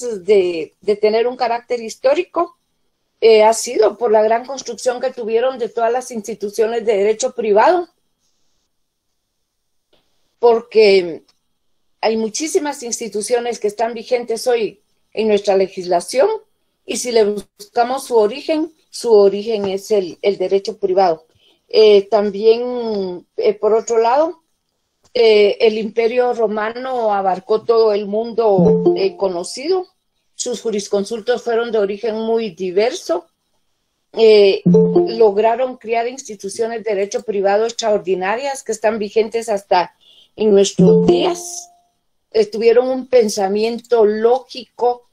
de, tener un carácter histórico, eh, ha sido por la gran construcción que tuvieron de todas las instituciones de derecho privado, porque hay muchísimas instituciones que están vigentes hoy en nuestra legislación y si le buscamos su origen, su origen es el, derecho privado. Eh, también, eh, por otro lado, eh, el imperio romano abarcó todo el mundo conocido. Sus jurisconsultos fueron de origen muy diverso. lograron crear instituciones de derecho privado extraordinarias que están vigentes hasta en nuestros días. tuvieron un pensamiento lógico,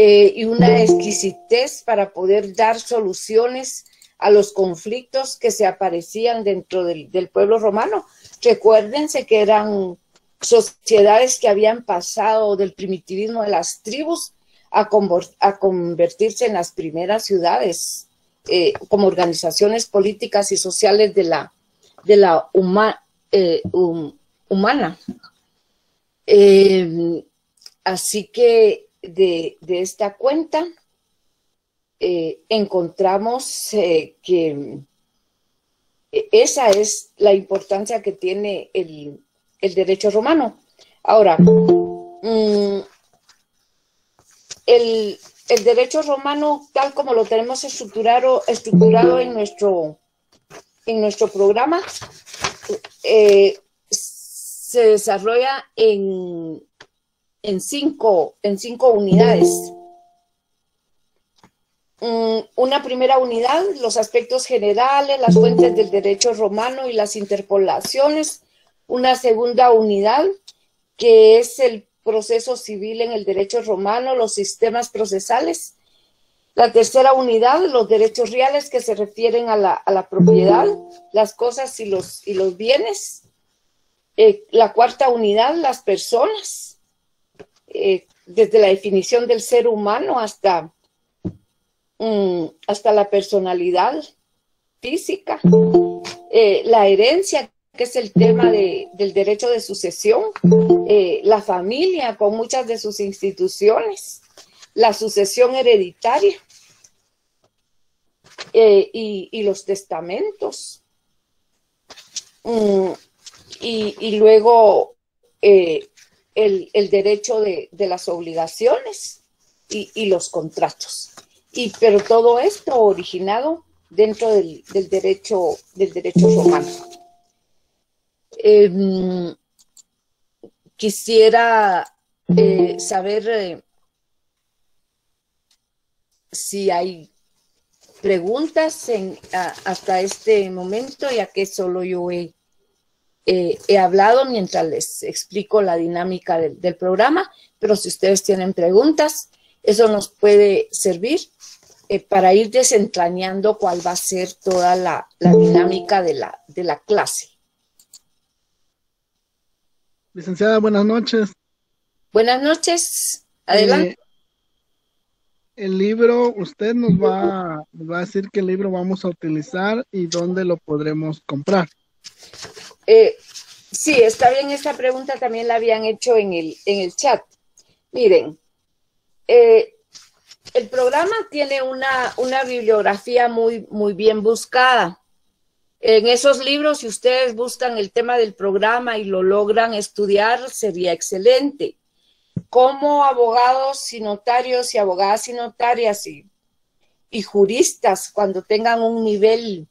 eh, y una exquisitez para poder dar soluciones a los conflictos que se aparecían dentro del, pueblo romano. Recuérdense que eran sociedades que habían pasado del primitivismo de las tribus a, convertirse en las primeras ciudades eh, como organizaciones políticas y sociales de la, de la eh, humana. así que de, esta cuenta, eh, encontramos que esa es la importancia que tiene el, derecho romano. Ahora, mm, el, derecho romano, tal como lo tenemos estructurado, estructurado en, nuestro, en nuestro programa, se desarrolla en, en cinco, en cinco unidades. Mm, una primera unidad, los aspectos generales, las fuentes del derecho romano y las interpolaciones. Una segunda unidad, que es el proceso civil en el derecho romano, los sistemas procesales. La tercera unidad, los derechos reales que se refieren a la, propiedad, las cosas y los, y los bienes. Eh, la cuarta unidad, las personas. Eh, desde la definición del ser humano hasta, hasta la personalidad física, eh, la herencia, que es el tema del derecho de sucesión, eh, la familia con muchas de sus instituciones, la sucesión hereditaria y, los testamentos. Mm, y, y, luego el, derecho de, las obligaciones y, los contratos. Y, pero todo esto originado dentro del, derecho, del derecho romano. Em, quisiera eh, saber eh, si hay preguntas en, hasta este momento, ya que solo yo he eh, he hablado mientras les explico la dinámica del, programa, pero si ustedes tienen preguntas, eso nos puede servir eh, para ir desentrañando cuál va a ser toda la, dinámica de la, de la clase. Licenciada, buenas noches. Buenas noches. Adelante. Eh, el libro, usted nos va, nos va a decir qué libro vamos a utilizar y dónde lo podremos comprar. Eh, sí, está bien, esta pregunta también la habían hecho en el, en el chat. Miren, eh, el programa tiene una, bibliografía muy, bien buscada. En esos libros, si ustedes buscan el tema del programa y lo logran estudiar, sería excelente. Como abogados y notarios y abogadas y notarias y, juristas, cuando tengan un nivel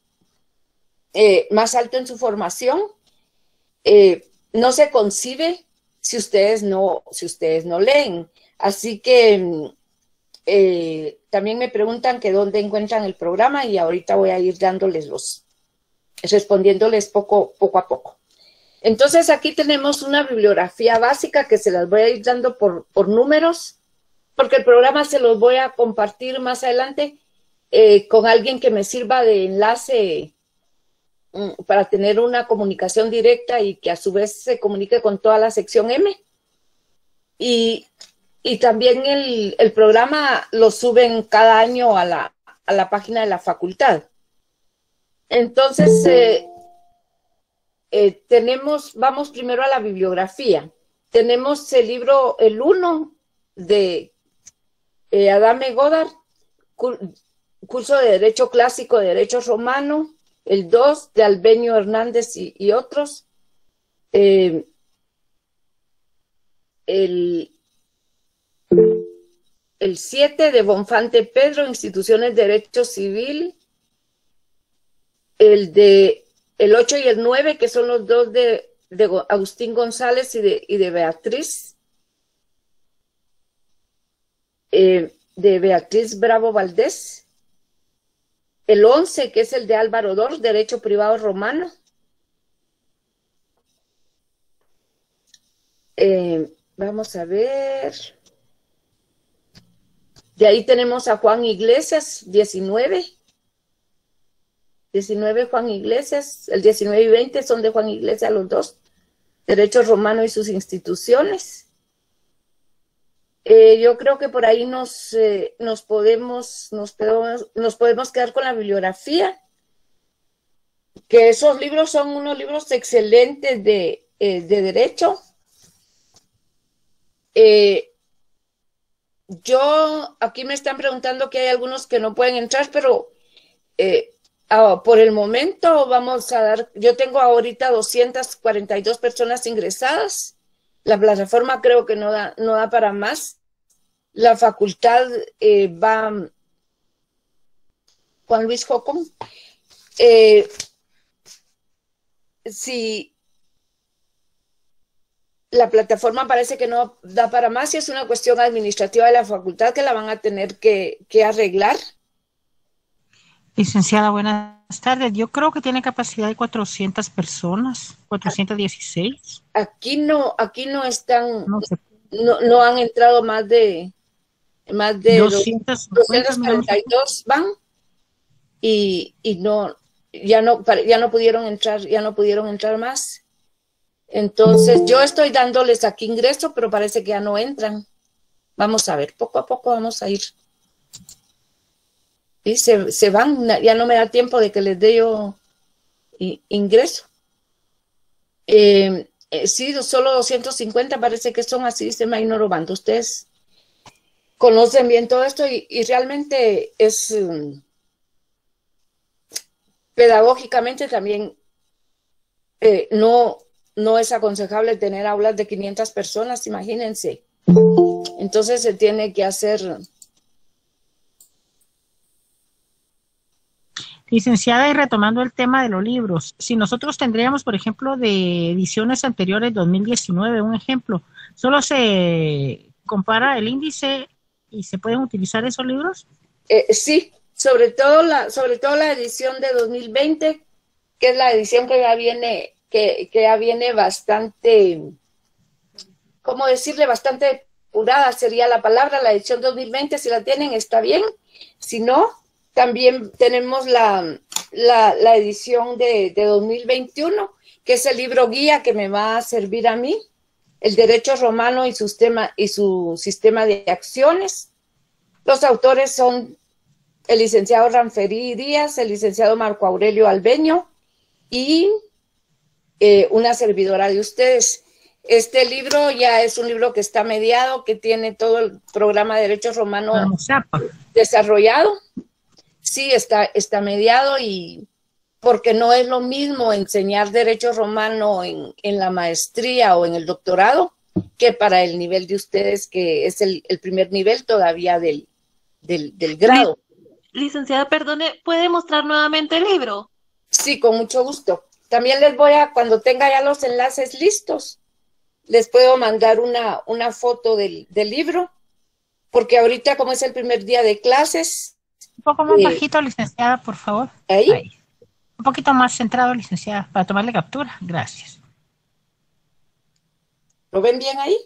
eh, más alto en su formación, eh, no se concibe si ustedes no leen. Así que eh, también me preguntan que dónde encuentran el programa y ahorita voy a ir dándoles los, respondiéndoles poco, poco a poco. Entonces aquí tenemos una bibliografía básica que se las voy a ir dando por, por números, porque el programa se los voy a compartir más adelante eh, con alguien que me sirva de enlace Mm, para tener una comunicación directa y que a su vez se comunique con toda la sección M. Y, también el, programa lo suben cada año a la, a la página de la facultad. Entonces, eh, eh, tenemos, vamos primero a la bibliografía. Tenemos el libro, el uno de eh, Adame Godard, curso de Derecho Clásico de Derecho Romano, el 2 de Albenio Hernández y, otros, eh, el, el 7 de Bonfante Pedro, Instituciones de Derecho Civil, el de el 8 y el 9, que son los dos de, Agustín González y de, y de Beatriz, eh, de Beatriz Bravo Valdés, el 11, que es el de Álvaro Dor, Derecho Privado Romano, eh, vamos a ver. De ahí tenemos a Juan Iglesias, 19. 19 Juan Iglesias, el 19 y 20 son de Juan Iglesias los dos. Derecho romano y sus instituciones. Eh, yo creo que por ahí nos, eh, nos, podemos, nos, podemos, nos podemos quedar con la bibliografía, que esos libros son unos libros excelentes de, eh, de derecho. Yo, aquí me están preguntando que hay algunos que no pueden entrar, pero eh, ah, por el momento vamos a dar, yo tengo ahorita 242 personas ingresadas. La plataforma creo que no da, no da para más. La facultad eh, va, Juan Luis Jocón, eh, si la plataforma parece que no da para más y es una cuestión administrativa de la facultad que la van a tener que, arreglar. Licenciada, buenas tardes. Yo creo que tiene capacidad de 400 personas, 416. Aquí no, aquí no están, no, han entrado más de más de 242 van y, y no ya no ya no pudieron entrar, ya no pudieron entrar más. Entonces, yo estoy dándoles aquí ingreso, pero parece que ya no entran. Vamos a ver, poco a poco vamos a ir. Y se, van, ya no me da tiempo de que les dé yo ingreso. Eh, eh, sí, solo 250 parece que son así, dice Maynor Bando. Ustedes conocen bien todo esto y, realmente es um, pedagógicamente también eh, no, no es aconsejable tener aulas de 500 personas, imagínense. Entonces se tiene que hacer... Licenciada, y retomando el tema de los libros, si nosotros tendríamos, por ejemplo, de ediciones anteriores 2019, un ejemplo, ¿solo se compara el índice y se pueden utilizar esos libros? Eh, sí, sobre todo, la, sobre todo la edición de 2020, que es la edición que ya viene que, ya viene bastante, ¿cómo decirle? Bastante purada sería la palabra, la edición 2020, si la tienen está bien, si no, también tenemos la, la, edición de, de 2021, que es el libro guía que me va a servir a mí, el derecho romano y su sistema, y su sistema de acciones. Los autores son el licenciado Ranferí Díaz, el licenciado Marco Aurelio Albeño y eh, una servidora de ustedes. Este libro ya es un libro que está mediado, que tiene todo el programa de derechos romanos desarrollado. Sí, está, está mediado y porque no es lo mismo enseñar derecho romano en, la maestría o en el doctorado que para el nivel de ustedes, que es el, primer nivel todavía del, del, del grado. Licenciada, perdone, ¿puede mostrar nuevamente el libro? Sí, con mucho gusto. También les voy a, cuando tenga ya los enlaces listos, les puedo mandar una, una foto del, libro, porque ahorita como es el primer día de clases. Un poco más eh, bajito, licenciada, por favor. ¿Ahí? Un poquito más centrado, licenciada, para tomarle captura. Gracias. ¿Lo ven bien ahí?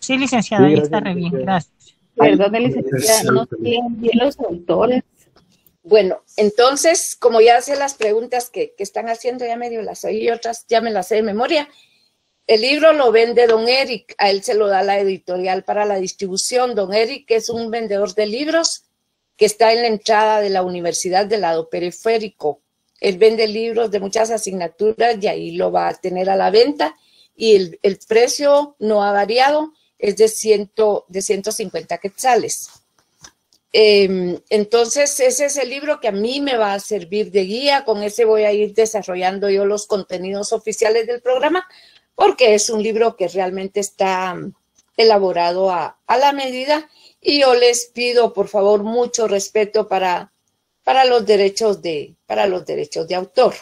Sí, licenciada, ahí está re bien, gracias. Perdón, licenciada, no tienen bien los autores. Bueno, entonces, como ya sé las preguntas que, están haciendo, ya medio las oí y otras ya me las sé de memoria. El libro lo vende don Eric, a él se lo da la editorial para la distribución. Don Eric es un vendedor de libros que está en la entrada de la universidad del lado periférico. Él vende libros de muchas asignaturas y ahí lo va a tener a la venta. y el, el precio no ha variado, es de, ciento, de 150 quetzales. Em, entonces, ese es el libro que a mí me va a servir de guía. Con ese voy a ir desarrollando yo los contenidos oficiales del programa, porque es un libro que realmente está elaborado a, a la medida. Y yo les pido, por favor, mucho respeto para, para, los derechos de, para los derechos de autor,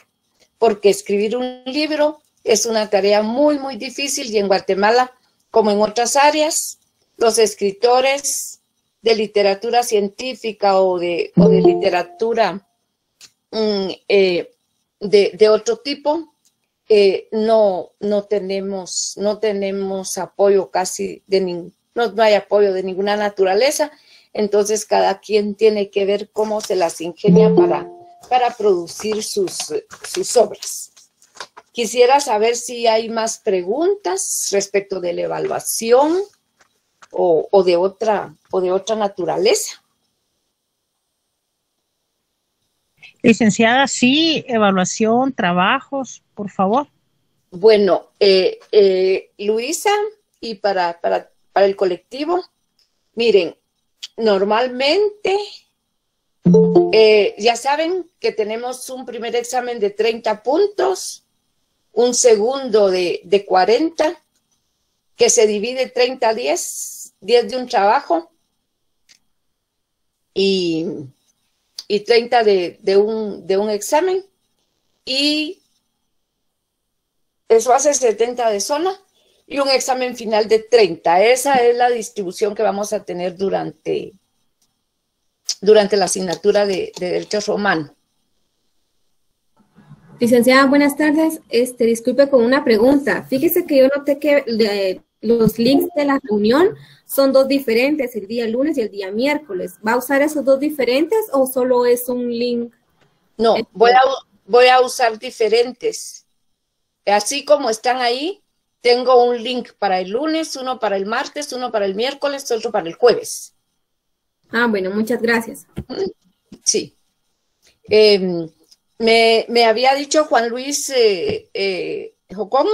porque escribir un libro es una tarea muy, muy difícil y en Guatemala, como en otras áreas, los escritores de literatura científica o de, o de literatura mm, eh, de, otro tipo, eh, no, no, tenemos, no tenemos apoyo casi de ningún, no, no hay apoyo de ninguna naturaleza. Entonces cada quien tiene que ver cómo se las ingenia para, para producir sus, sus obras. Quisiera saber si hay más preguntas respecto de la evaluación o, de, otra, o de otra naturaleza. Licenciada, sí, evaluación, trabajos, por favor. Bueno, eh, eh, Luisa, y para, para, para el colectivo, miren, normalmente eh, ya saben que tenemos un primer examen de 30 puntos, un segundo de, de 40, que se divide 30 a 10 10 de un trabajo y, y 30 de, de, un, de un examen y eso hace 70 de zona y un examen final de 30. Esa es la distribución que vamos a tener durante, durante la asignatura de, de Derecho Romano. Licenciada, buenas tardes. Este, disculpe con una pregunta. Fíjese que yo noté que de, los links de la reunión son dos diferentes, el día lunes y el día miércoles. ¿Va a usar esos dos diferentes o solo es un link? No, voy a, voy a usar diferentes. Así como están ahí, tengo un link para el lunes, uno para el martes, uno para el miércoles, otro para el jueves. Ah, bueno, muchas gracias. Sí. Eh, me, me, había dicho Juan Luis eh, eh, Jocón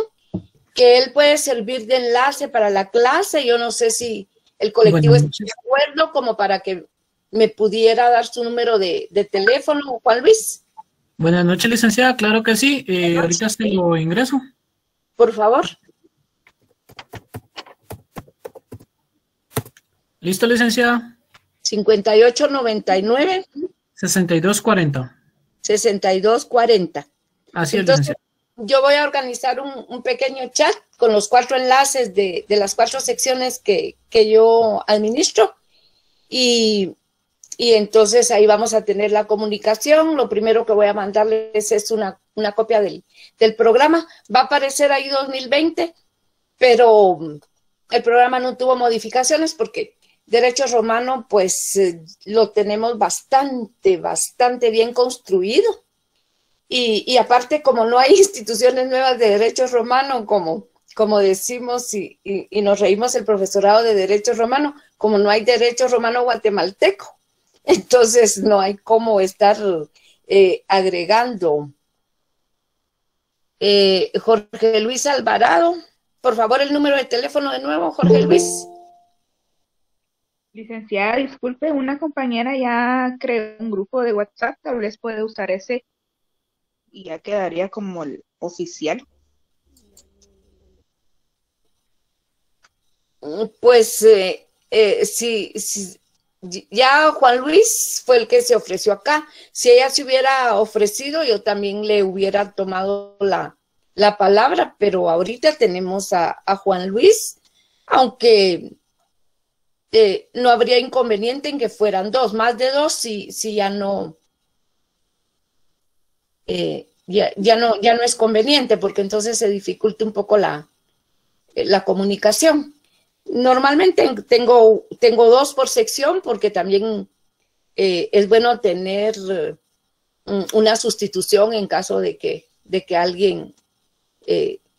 que él puede servir de enlace para la clase. Yo no sé si el colectivo está de acuerdo como para que me pudiera dar su número de, de teléfono, Juan Luis. Buenas noches, licenciada. Claro que sí. Eh, ahorita se lo ingreso. Por favor. ¿Listo, licenciada? 5899. 6240. 6240. Así es, Entonces, yo voy a organizar un, un, pequeño chat con los cuatro enlaces de, de las cuatro secciones que, que yo administro y, y, entonces ahí vamos a tener la comunicación. Lo primero que voy a mandarles es una, una copia del, del, programa. Va a aparecer ahí 2020, pero el programa no tuvo modificaciones porque Derecho Romano pues eh, lo tenemos bastante, bastante bien construido y, y, aparte, como no hay instituciones nuevas de derecho romano, como, como decimos y, y, y, nos reímos el profesorado de derecho romano, como no hay derecho romano guatemalteco, entonces no hay cómo estar eh, agregando. Eh, Jorge Luis Alvarado, por favor, el número de teléfono de nuevo, Jorge Luis. Licenciada, disculpe, una compañera ya creó un grupo de WhatsApp, tal vez puede usar ese y ya quedaría como el oficial. Pues eh, eh, sí, sí, ya Juan Luis fue el que se ofreció acá. Si ella se hubiera ofrecido, yo también le hubiera tomado la, la palabra, pero ahorita tenemos a, a Juan Luis, aunque eh, no habría inconveniente en que fueran dos, más de dos si, si ya no, eh, ya, ya, no, ya no es conveniente porque entonces se dificulta un poco la, eh, la comunicación. Normalmente tengo, tengo dos por sección porque también es bueno tener una sustitución en caso de que, de que alguien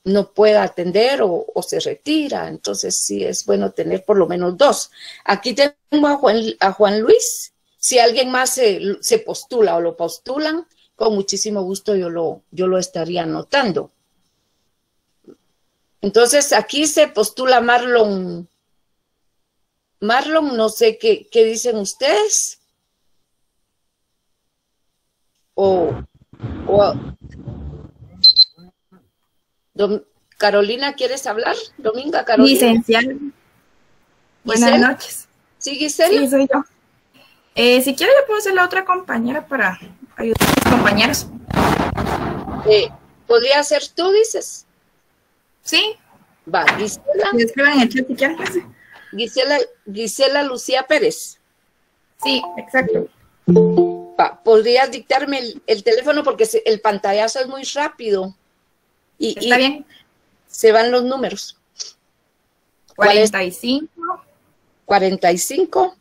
no pueda atender o, se retira. Entonces sí es bueno tener por lo menos dos. Aquí tengo a Juan, a Juan Luis. Si alguien más se, se postula o lo postulan, con muchísimo gusto yo lo, yo lo estaría anotando. Entonces aquí se postula Marlon. Marlon, no sé qué, qué dicen ustedes. O, o Dom- Carolina, ¿quieres hablar? Dominga, Carolina. Licenciada. Buenas Gisela. noches. Sí, Gisela. Sí, soy yo. Eh, si quiere, yo puedo ser la otra compañera para ayudar a mis compañeros. Eh, ¿Podría ser tú, dices? Sí, Va, Gisela, escriban en el chat si. Gisela, Gisela Lucía Pérez. Sí, exacto. Va, ¿podrías dictarme el, el teléfono? Porque el pantallazo es muy rápido. Y, y Está bien. se van los números. ¿Cuál es? 45, 45,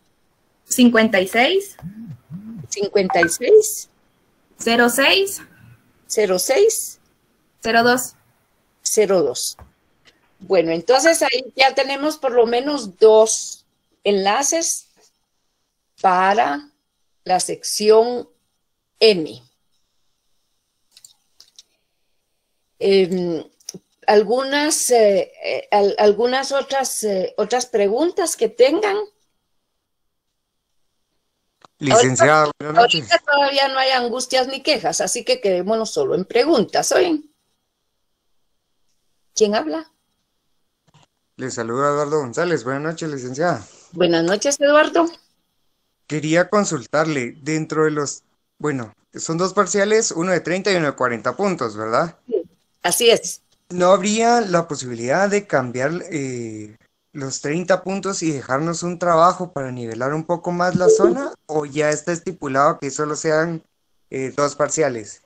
56, 56, 06, 06, 02. 02. Bueno, entonces ahí ya tenemos por lo menos dos enlaces para la sección M. Em, algunas, eh, eh, al- algunas otras, eh, otras preguntas que tengan. Licenciada. Ahorita todavía no hay angustias ni quejas, así que quedémonos solo en preguntas. ¿Oyen? ¿Quién habla? Le saluda Eduardo González. Buenas noches, licenciada. Buenas noches, Eduardo. Quería consultarle dentro de los, bueno, son dos parciales, uno de 30 y uno de 40 puntos, ¿verdad? Así es. ¿No habría la posibilidad de cambiar eh, los 30 puntos y dejarnos un trabajo para nivelar un poco más la zona? ¿O ya está estipulado que solo sean eh, dos parciales?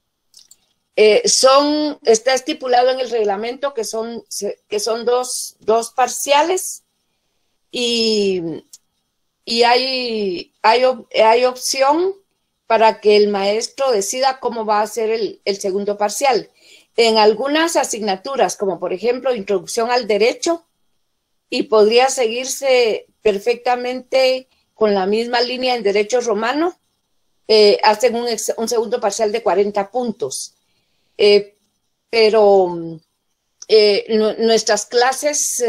Eh, son, está estipulado en el reglamento que son, que son dos, dos parciales y, y hay, hay, hay opción para que el maestro decida cómo va a ser el, el segundo parcial. En algunas asignaturas, como por ejemplo Introducción al Derecho, y podría seguirse perfectamente con la misma línea en Derecho Romano, eh, hacen un, ex- un segundo parcial de 40 puntos. Eh, pero eh, nu- nuestras clases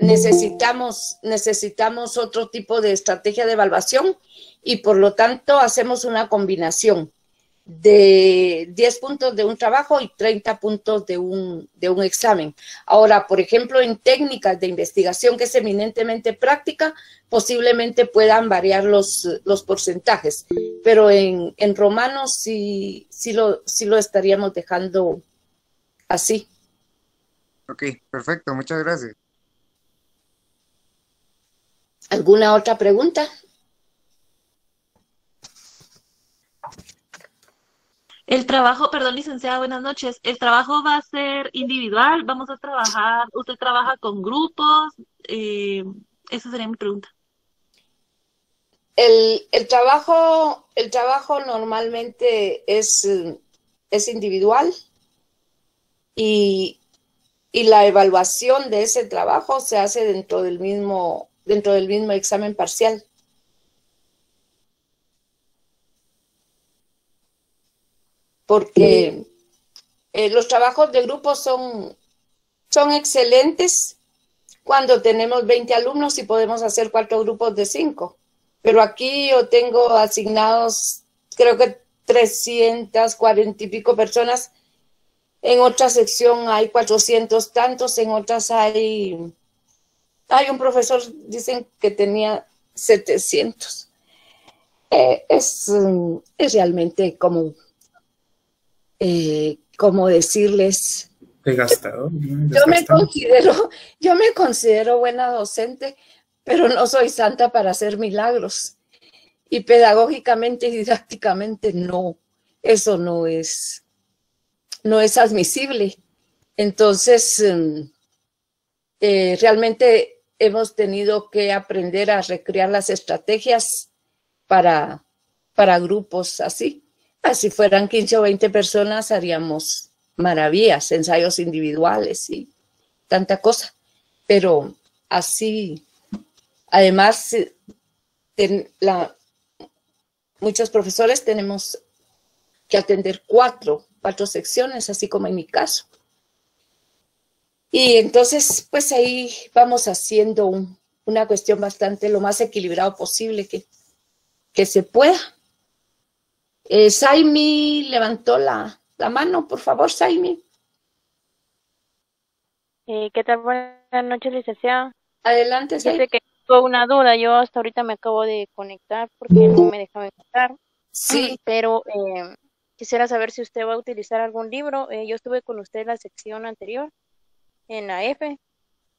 necesitamos, necesitamos otro tipo de estrategia de evaluación y por lo tanto hacemos una combinación de 10 puntos de un trabajo y 30 puntos de un, de un examen. Ahora, por ejemplo, en técnicas de investigación que es eminentemente práctica, posiblemente puedan variar los, los porcentajes, pero en, en romanos sí, sí, lo, sí lo estaríamos dejando así. Ok, perfecto, muchas gracias. ¿Alguna otra pregunta? El trabajo, perdón, licenciada, buenas noches. ¿El trabajo va a ser individual? ¿Vamos a trabajar? ¿Usted trabaja con grupos? Eh, esa sería mi pregunta. El, el trabajo, el trabajo normalmente es, es individual y, y la evaluación de ese trabajo se hace dentro del mismo, dentro del mismo examen parcial. Porque eh, los trabajos de grupo son, son excelentes cuando tenemos 20 alumnos y podemos hacer cuatro grupos de cinco. Pero aquí yo tengo asignados, creo que 340 y pico personas. En otra sección hay 400 tantos, en otras hay, hay un profesor, dicen que tenía 700. Eh, es, mm, es realmente como, eh, como decirles, yo me considero, yo me considero buena docente, pero no soy santa para hacer milagros. Y pedagógicamente y didácticamente no, eso no es, no es admisible. Entonces, mm, eh, realmente hemos tenido que aprender a recrear las estrategias para, para grupos así. Así fueran 15 o 20 personas, haríamos maravillas, ensayos individuales y tanta cosa. Pero así, además, muchos profesores tenemos que atender cuatro, cuatro secciones, así como en mi caso. Y entonces, pues ahí vamos haciendo un- una cuestión bastante lo más equilibrado posible que, que se pueda. Eh, Saimi levantó la, la mano, por favor, Saimi. Eh, ¿qué tal? Buenas noches, licenciada. Adelante, Saimi. Dice que tengo una duda. Yo hasta ahorita me acabo de conectar porque no me dejaba conectar. Sí. Pero eh, quisiera saber si usted va a utilizar algún libro. Eh, yo estuve con usted en la sección anterior, en la F,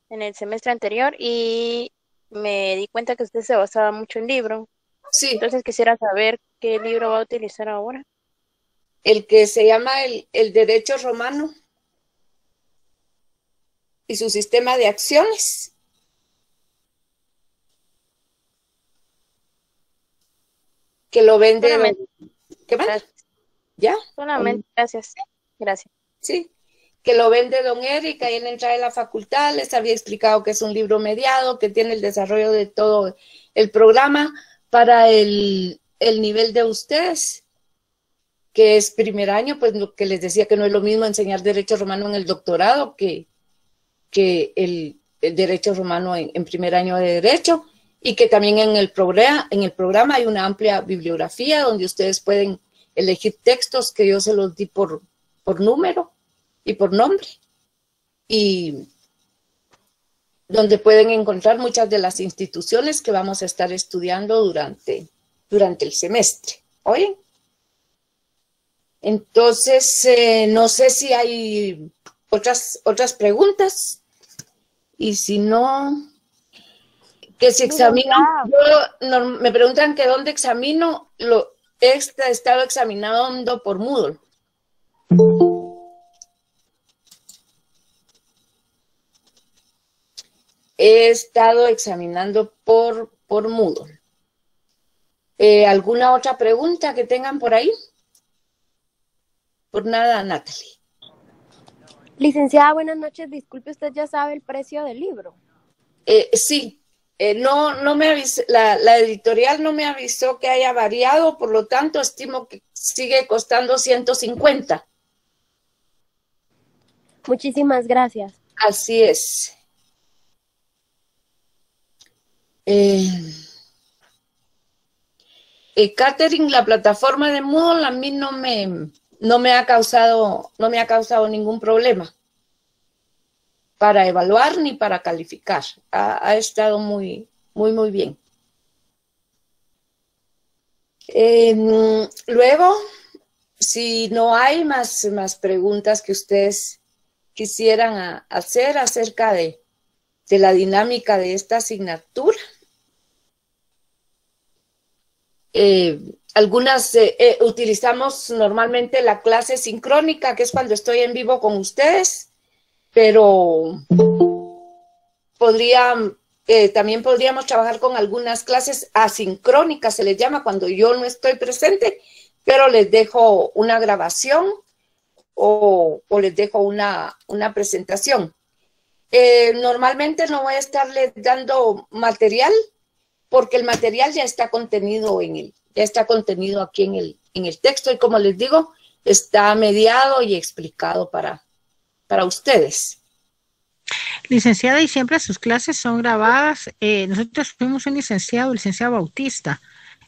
en el semestre anterior, y me di cuenta que usted se basaba mucho en libro. Sí. Entonces quisiera saber qué libro va a utilizar ahora. El que se llama el, el derecho romano y su sistema de acciones. Que lo vende. Solamente. ¿Qué más? ¿Ya? Solamente, gracias. Gracias. Sí, que lo vende don Eric ahí en la entrada de la facultad, les había explicado que es un libro mediado, que tiene el desarrollo de todo el programa para el, el nivel de ustedes, que es primer año, pues lo que les decía que no es lo mismo enseñar derecho romano en el doctorado que, que el, derecho romano en, en primer año de derecho, y que también en el, programa, en el programa hay una amplia bibliografía donde ustedes pueden elegir textos que yo se los di por, por número y por nombre, y donde pueden encontrar muchas de las instituciones que vamos a estar estudiando durante, durante el semestre. ¿Oyen? Entonces, eh, no sé si hay otras, otras preguntas, y si no, que si examino, yo, no, me preguntan que dónde examino, lo he estado examinando por Moodle. he estado examinando por, por Moodle. Eh, ¿Alguna otra pregunta que tengan por ahí? Por nada, Natalie. Licenciada, buenas noches. Disculpe, ¿usted ya sabe el precio del libro? Eh, sí, eh, no, no me avisó, la, la editorial no me avisó que haya variado, por lo tanto estimo que sigue costando 150. Muchísimas gracias. Así es. Eh, eh, Catherine, la plataforma de Moodle a mí no me, no me ha causado, no me ha causado ningún problema para evaluar ni para calificar. Ha, estado muy, muy, muy bien. Eh, luego, si no hay más, más preguntas que ustedes quisieran hacer acerca de, de la dinámica de esta asignatura. Eh, algunas eh, eh, utilizamos normalmente la clase sincrónica, que es cuando estoy en vivo con ustedes, pero podría, también podríamos trabajar con algunas clases asincrónicas, se les llama cuando yo no estoy presente, pero les dejo una grabación o, o les dejo una, una presentación. Eh, normalmente no voy a estarles dando material porque el material ya está contenido en el, ya está contenido aquí en el, en el texto y como les digo, está mediado y explicado para, para ustedes. Licenciada, y siempre sus clases son grabadas. Eh, nosotros fuimos un licenciado, el licenciado Bautista.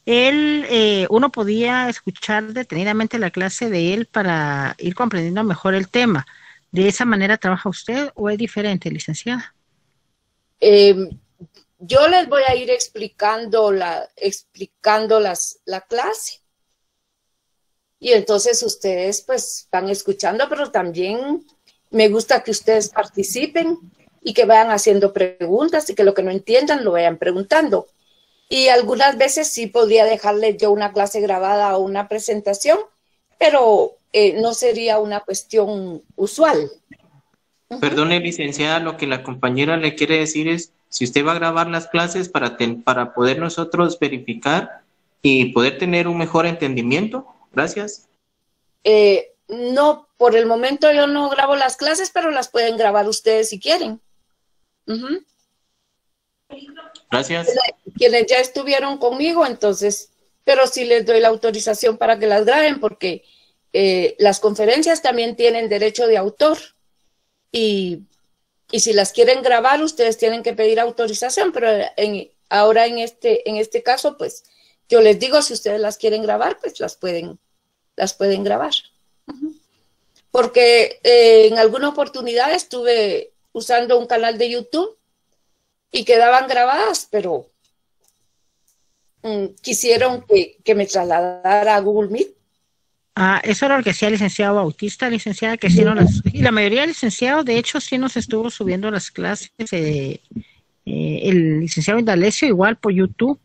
Él, eh, uno podía escuchar detenidamente la clase de él para ir comprendiendo mejor el tema. ¿De esa manera trabaja usted o es diferente, licenciada? Eh, yo les voy a ir explicando la, explicando las, la clase. Y entonces ustedes pues van escuchando, pero también me gusta que ustedes participen y que vayan haciendo preguntas y que lo que no entiendan lo vayan preguntando. Y algunas veces sí podría dejarles yo una clase grabada o una presentación, pero eh, no sería una cuestión usual. Perdone, licenciada, lo que la compañera le quiere decir es, si usted va a grabar las clases para, ten, para poder nosotros verificar y poder tener un mejor entendimiento. Gracias. Eh, no, por el momento yo no grabo las clases, pero las pueden grabar ustedes si quieren. Uh -huh. Gracias. Quienes ya estuvieron conmigo, entonces, pero sí les doy la autorización para que las graben porque eh, las conferencias también tienen derecho de autor y Y si las quieren grabar, ustedes tienen que pedir autorización, pero en, ahora en este, en este caso, pues yo les digo, si ustedes las quieren grabar, pues las pueden, las pueden grabar. Porque eh, en alguna oportunidad estuve usando un canal de YouTube y quedaban grabadas, pero mm, quisieron que, que, me trasladara a Google Meet. Ah, eso era lo que hacía el licenciado Bautista, licenciada, que sí no las, y la mayoría de licenciados, de hecho, sí nos estuvo subiendo las clases, eh, eh, el licenciado Indalecio igual por YouTube.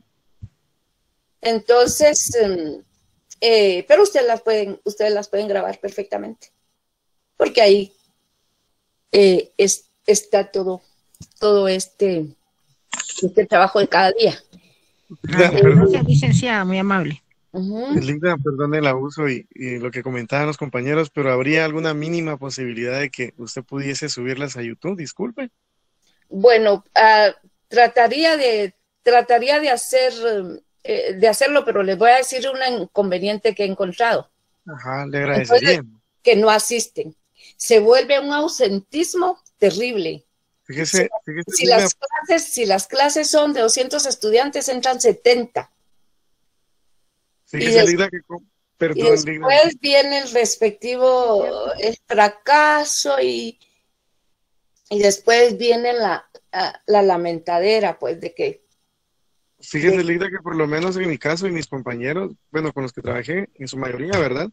Entonces, em, eh, pero ustedes las pueden, ustedes las pueden grabar perfectamente, porque ahí eh, es, está todo, todo este, este trabajo de cada día. Gracias, licenciada, muy amable. Linda, perdón el abuso y, y, lo que comentaban los compañeros, pero ¿habría alguna mínima posibilidad de que usted pudiese subirlas a YouTube? Disculpe. Bueno, uh, trataría de trataría de hacer eh, de hacerlo, pero les voy a decir un inconveniente que he encontrado. Ajá, le agradecería. Entonces, que no asisten. Se vuelve un ausentismo terrible. Fíjese, fíjese si, las clases, si las clases son de 200 estudiantes, entran 70. Y, des que, perdón, y después viene el respectivo el fracaso y, y después viene la, la lamentadera, pues, de que Fíjese, Lida, que por lo menos en mi caso y mis compañeros, bueno, con los que trabajé, en su mayoría, ¿verdad?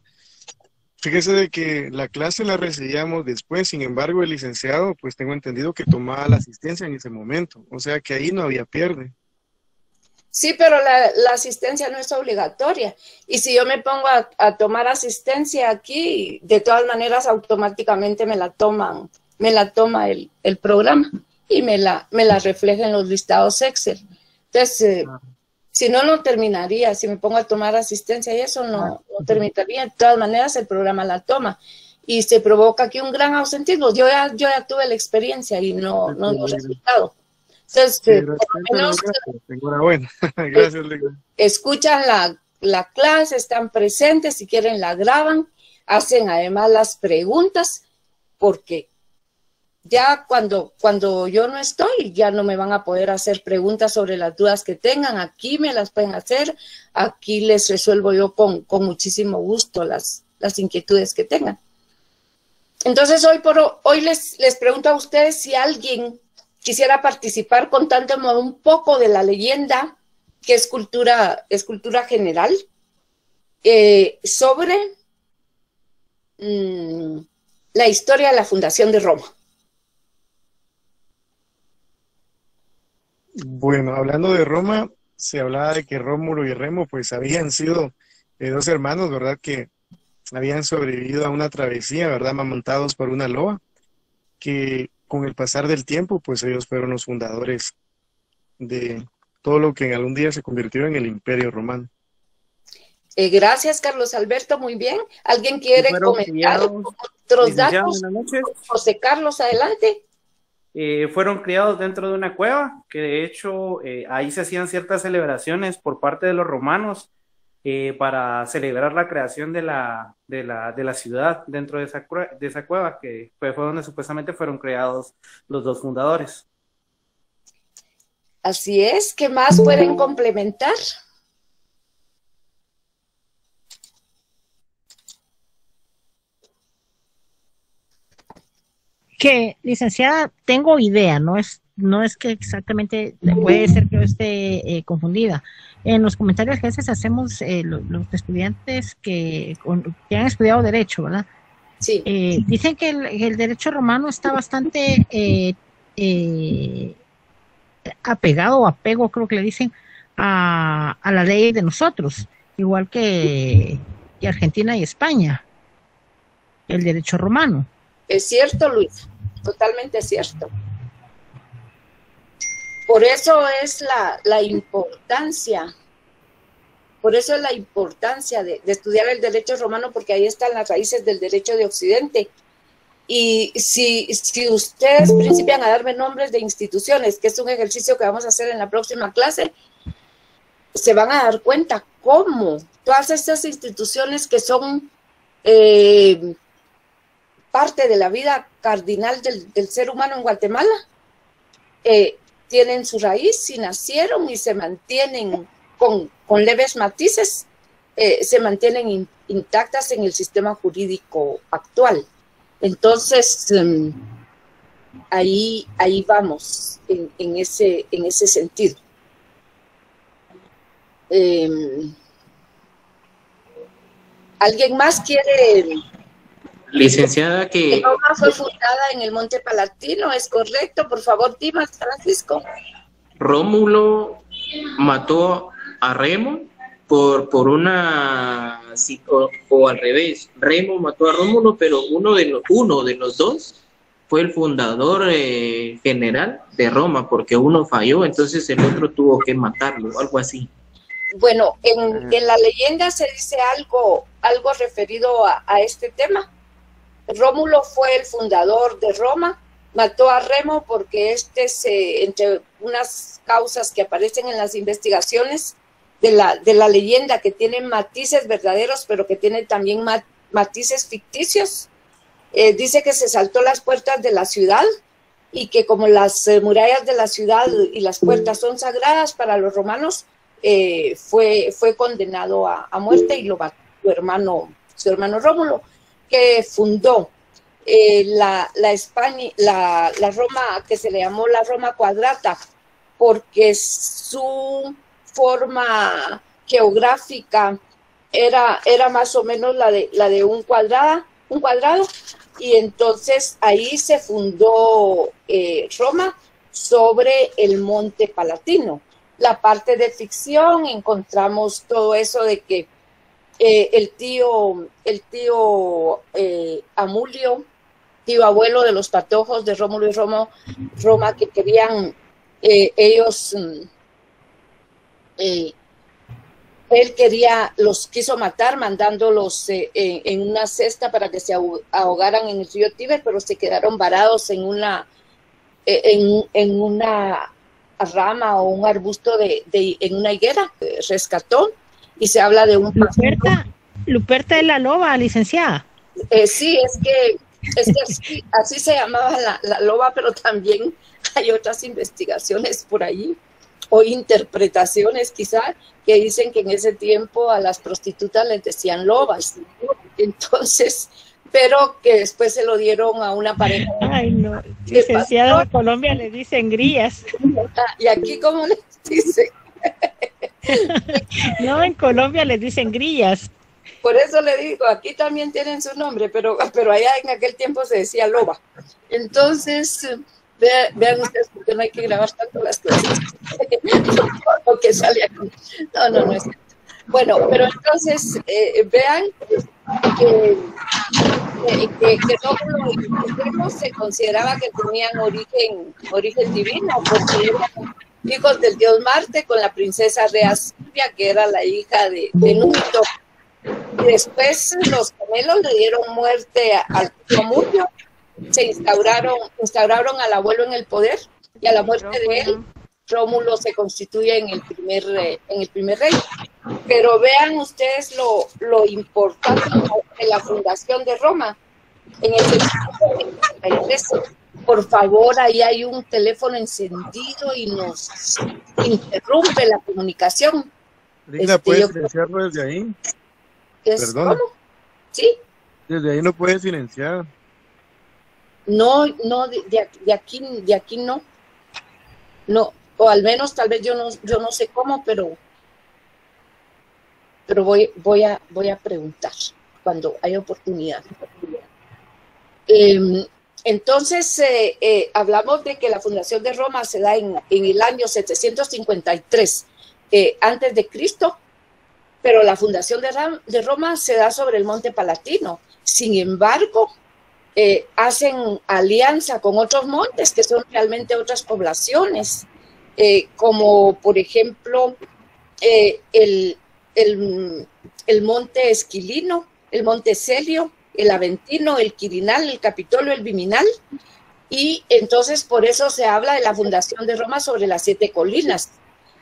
Fíjese de que la clase la recibíamos después, sin embargo, el licenciado, pues tengo entendido que tomaba la asistencia en ese momento, o sea que ahí no había pierde. Sí, pero la, la asistencia no es obligatoria. Y si yo me pongo a, a, tomar asistencia aquí, de todas maneras automáticamente me la toman, me la toma el, el programa y me la, me la refleja en los listados Excel. Entonces, eh, si no, no terminaría. Si me pongo a tomar asistencia y eso no, no, terminaría. De todas maneras, el programa la toma. Y se provoca aquí un gran ausentismo. Yo ya, yo ya tuve la experiencia y no, no hemos resultado. Entonces, sí, lo menos, enhorabuena. gracias, Escuchan la, la clase, están presentes, si quieren la graban, hacen además las preguntas, porque ya cuando, cuando yo no estoy, ya no me van a poder hacer preguntas sobre las dudas que tengan. Aquí me las pueden hacer, aquí les resuelvo yo con, con muchísimo gusto las, las inquietudes que tengan. Entonces, hoy, por, hoy les, les pregunto a ustedes si alguien quisiera participar contándome un poco de la leyenda, que es cultura, es cultura general, eh, sobre mmm, la historia de la fundación de Roma. Bueno, hablando de Roma, se hablaba de que Rómulo y Remo pues habían sido eh, dos hermanos, ¿verdad? Que habían sobrevivido a una travesía, ¿verdad? Montados por una loa, que con el pasar del tiempo pues ellos fueron los fundadores de todo lo que en algún día se convirtió en el Imperio Romano. Eh, gracias, Carlos Alberto, muy bien. ¿Alguien quiere comentar otros datos? José Carlos, adelante. Eh, fueron criados dentro de una cueva, que de hecho eh, ahí se hacían ciertas celebraciones por parte de los romanos eh, para celebrar la creación de la, de la, de la ciudad dentro de esa, de esa cueva, que fue, fue donde supuestamente fueron creados los dos fundadores. Así es, ¿qué más pueden complementar? que, licenciada, tengo idea, no es, no es que exactamente, puede ser que yo esté eh, confundida. En los comentarios que a veces hacemos eh, los, los, estudiantes que, que, han estudiado Derecho, ¿verdad? Sí. Eh, dicen que el, el, derecho romano está bastante apegado o apego, creo que le dicen, a, a la ley de nosotros, igual que, que Argentina y España, el derecho romano. Es cierto, Luis, totalmente cierto. Por eso es la, la importancia, por eso es la importancia de, estudiar el derecho romano, porque ahí están las raíces del derecho de Occidente. Y si, si ustedes principian a darme nombres de instituciones, que es un ejercicio que vamos a hacer en la próxima clase, se van a dar cuenta cómo todas estas instituciones que son eh, parte de la vida cardinal del, del ser humano en Guatemala. Eh, tienen su raíz y nacieron y se mantienen con, con leves matices, eh, se mantienen in- intactas en el sistema jurídico actual. Entonces, em, ahí, ahí vamos en, en ese, en ese sentido. Em, ¿Alguien más quiere? Licenciada, que Roma fue fundada en el Monte Palatino, ¿es correcto? Por favor, Dimas, Francisco. Rómulo mató a Remo por, por una sí, o, o al revés, Remo mató a Rómulo, pero uno de los, uno de los dos fue el fundador eh, general de Roma, porque uno falló, entonces el otro tuvo que matarlo, algo así. Bueno, en, en la leyenda se dice algo, algo referido a, a este tema. Rómulo fue el fundador de Roma, mató a Remo porque este se, entre unas causas que aparecen en las investigaciones de la, de la leyenda que tienen matices verdaderos, pero que tienen también ma- matices ficticios, eh, dice que se saltó las puertas de la ciudad y que como las eh, murallas de la ciudad y las puertas son sagradas para los romanos, eh, fue, fue condenado a, a muerte y lo mató su hermano, su hermano Rómulo, que fundó eh, la, la España, la, la Roma que se le llamó la Roma cuadrata, porque su forma geográfica era, era más o menos la de, la de un, cuadrada, un cuadrado, y entonces ahí se fundó eh, Roma sobre el monte Palatino. La parte de ficción encontramos todo eso de que eh, el tío, el tío eh, Amulio, tío abuelo de los patojos de Rómulo y Romo, Roma, que querían eh, ellos, mm, eh, él quería, los quiso matar mandándolos eh, en, en una cesta para que se ahogaran en el río Tíber, pero se quedaron varados en una, eh, en, en una rama o un arbusto de, de- en una higuera, eh, rescató y se habla de un Luperta, Luperta es la loba, licenciada. eh, sí, es que, es que así, así se llamaba la, la loba, pero también hay otras investigaciones por ahí o interpretaciones quizá que dicen que en ese tiempo a las prostitutas les decían lobas. Entonces, pero que después se lo dieron a una pareja. Ay, no. Licenciada de Colombia le dicen grillas. Y aquí, ¿cómo les dicen? No, en Colombia les dicen grillas. Por eso le digo, aquí también tienen su nombre, pero, pero allá en aquel tiempo se decía loba. Entonces, eh, vea- vean ustedes, porque no hay que grabar tanto las cosas. Lo que. No, no, no es cierto. Bueno, pero entonces, eh, vean que, que, que, que Remo se consideraba que tenían origen, origen divino, porque hijos del dios Marte con la princesa Rea Silvia, que era la hija de, de después los gemelos le dieron muerte al Romulio, se instauraron, instauraron al abuelo en el poder y a la muerte de él, Rómulo se constituye en el primer, eh, en el primer rey. Pero vean ustedes lo, lo importante de la fundación de Roma. En el 753, por favor, ahí hay un teléfono encendido y nos interrumpe la comunicación. Linda, Este, ¿puedes silenciarlo desde ahí? ¿Es cómo? Sí, Desde ahí no puedes silenciar. no, no, de, de aquí- de aquí, de aquí no. No, o al menos tal vez yo no, yo no sé cómo, pero, pero voy, voy a, voy a preguntar cuando haya oportunidad. Em, entonces, eh, eh, hablamos de que la fundación de Roma se da en, el año 753 eh, antes de Cristo, pero la fundación de, de Roma se da sobre el monte Palatino. Sin embargo, hacen alianza con otros montes que son realmente otras poblaciones, como por ejemplo el, el- el monte Esquilino, el monte Celio, el Aventino, el Quirinal, el Capitolio, el Viminal. Y entonces por eso se habla de la fundación de Roma sobre las siete colinas.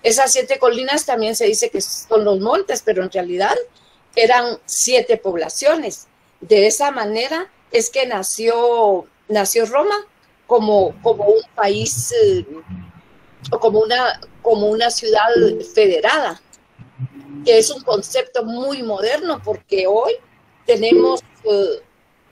Esas siete colinas también se dice que son los montes, pero en realidad eran siete poblaciones. De esa manera es que nació, nació Roma como, como un país eh, o como una, como una ciudad federada, que es un concepto muy moderno porque hoy tenemos eh,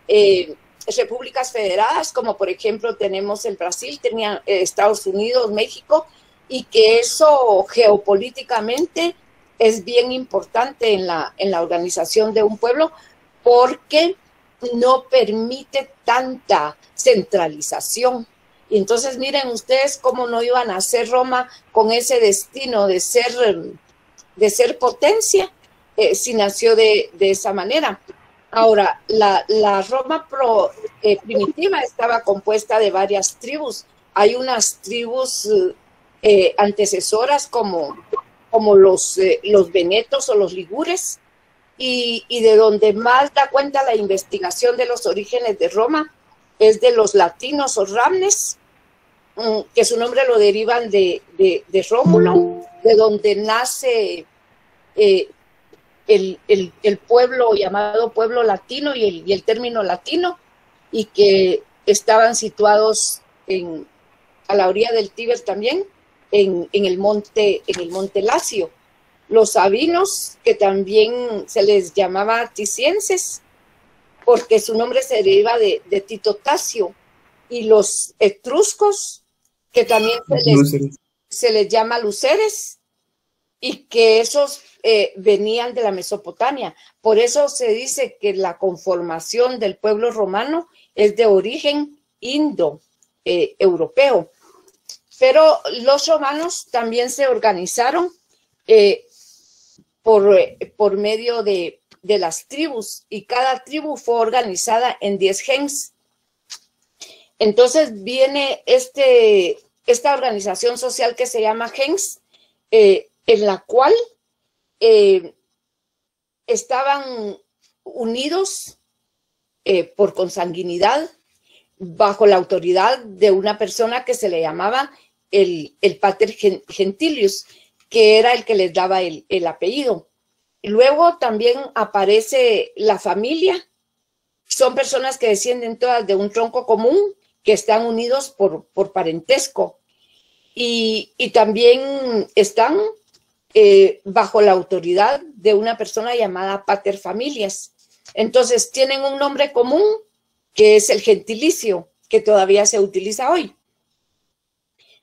eh, repúblicas federadas, como por ejemplo tenemos el Brasil, tenía Estados Unidos, México, y que eso geopolíticamente es bien importante en la, en la organización de un pueblo porque no permite tanta centralización. Y entonces miren ustedes cómo no iban a hacer Roma con ese destino de ser, de ser potencia eh, si nació de, esa manera. Ahora, la, Roma eh, primitiva estaba compuesta de varias tribus. Hay unas tribus eh, antecesoras como, como los, los venetos o los ligures, y, de donde más da cuenta la investigación de los orígenes de Roma es de los latinos o ramnes, mm, que su nombre lo derivan de, de, Rómulo, de donde nace eh, el, pueblo llamado pueblo latino y el, y el, término latino, y que estaban situados en, a la orilla del Tíber también, en, en, el monte, en el monte Lacio. Los sabinos, que también se les llamaba ticienses, porque su nombre se deriva de, Tito Tasio, y los etruscos, que también se les, llama luceres, y que esos eh, venían de la Mesopotamia. Por eso se dice que la conformación del pueblo romano es de origen indo-europeo. Eh, Pero los romanos también se organizaron eh, por, por medio de, las tribus y cada tribu fue organizada en 10 gens. Entonces viene este, esta organización social que se llama gens, en la cual eh, estaban unidos por consanguinidad bajo la autoridad de una persona que se le llamaba el, el pater gentilius que era el que les daba el, apellido. Luego también aparece la familia. Son personas que descienden todas de un tronco común, que están unidos por, por parentesco. Y, también están eh, bajo la autoridad de una persona llamada pater familias. Entonces tienen un nombre común que es el gentilicio, que todavía se utiliza hoy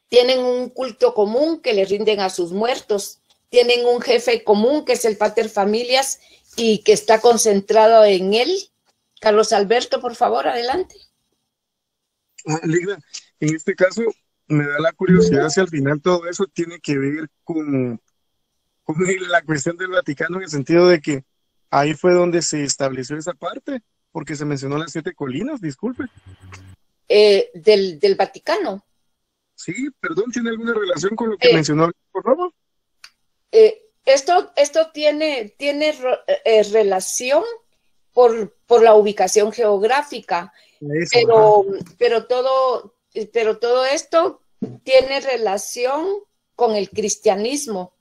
tienen un culto común que le rinden a sus muertos, tienen un jefe común que es el pater familias y que está concentrado en él. Carlos Alberto, por favor, adelante. Ah, en este caso me da la curiosidad si al final todo eso tiene que ver con, con la cuestión del Vaticano en el sentido de que ahí fue donde se estableció esa parte, porque se mencionó las siete colinas, disculpe. Eh, del, del Vaticano. Sí, perdón, ¿tiene alguna relación con lo que eh, mencionó por Roma? Eh, esto, esto tiene, tiene eh, relación por, por, la ubicación geográfica, pero, pero, todo, pero todo esto tiene relación con el cristianismo.